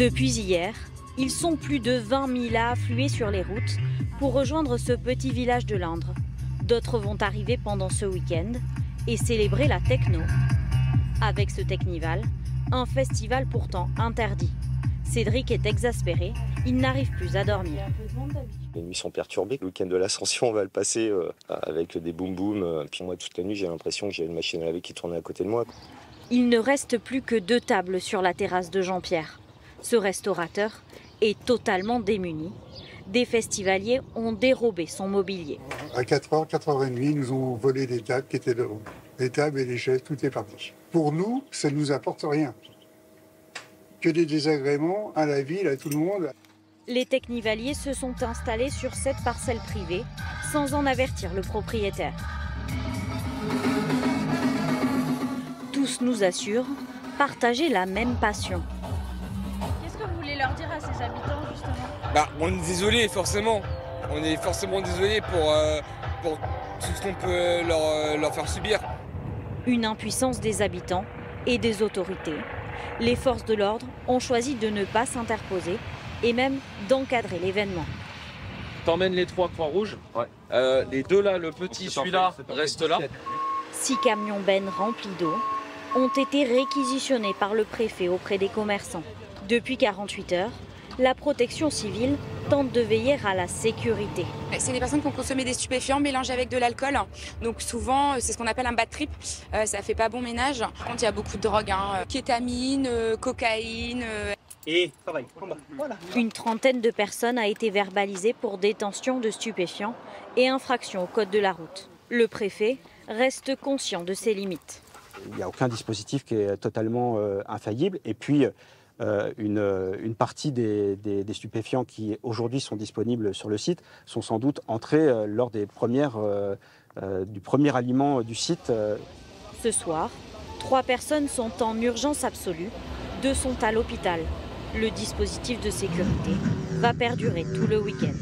Depuis hier, ils sont plus de 20 000 à affluer sur les routes pour rejoindre ce petit village de l'Indre. D'autres vont arriver pendant ce week-end et célébrer la techno. Avec ce Technival, un festival pourtant interdit. Cédric est exaspéré, il n'arrive plus à dormir. Les nuits sont perturbées. Le week-end de l'ascension, on va le passer euh, avec des boum boum. Puis moi, toute la nuit, j'ai l'impression que j'ai une machine à laver qui tourne à côté de moi. Il ne reste plus que deux tables sur la terrasse de Jean-Pierre. Ce restaurateur est totalement démuni. Des festivaliers ont dérobé son mobilier. À 4h, 4h30, ils nous ont volé des tables qui étaient devant. Les tables et les chaises, tout est parti. Pour nous, ça ne nous apporte rien. Que des désagréments à la ville, à tout le monde. Les technivaliers se sont installés sur cette parcelle privée sans en avertir le propriétaire. Tous nous assurent partager la même passion. Leur dire à ces habitants justement bah, On est désolé forcément. On est forcément désolé pour, euh, pour tout ce qu'on peut leur, euh, leur faire subir. Une impuissance des habitants et des autorités. Les forces de l'ordre ont choisi de ne pas s'interposer et même d'encadrer l'événement. T'emmènes les trois croix rouges. Euh, les deux là, le petit, celui-là, reste là. Six camions bennes remplis d'eau ont été réquisitionnés par le préfet auprès des commerçants. Depuis 48 heures, la protection civile tente de veiller à la sécurité. C'est des personnes qui ont consommé des stupéfiants mélangés avec de l'alcool. Donc souvent, c'est ce qu'on appelle un bad trip. Euh, ça fait pas bon ménage. Par contre, il y a beaucoup de drogues. Hein. Kétamine, euh, cocaïne. euh, Et travail. Voilà. Une trentaine de personnes a été verbalisée pour détention de stupéfiants et infraction au code de la route. Le préfet reste conscient de ses limites. Il n'y a aucun dispositif qui est totalement euh, infaillible. Et puis, euh, une, euh, une partie des, stupéfiants qui aujourd'hui sont disponibles sur le site sont sans doute entrés euh, lors des premières, du premier aliment du site. Ce soir, trois personnes sont en urgence absolue, deux sont à l'hôpital. Le dispositif de sécurité va perdurer tout le week-end.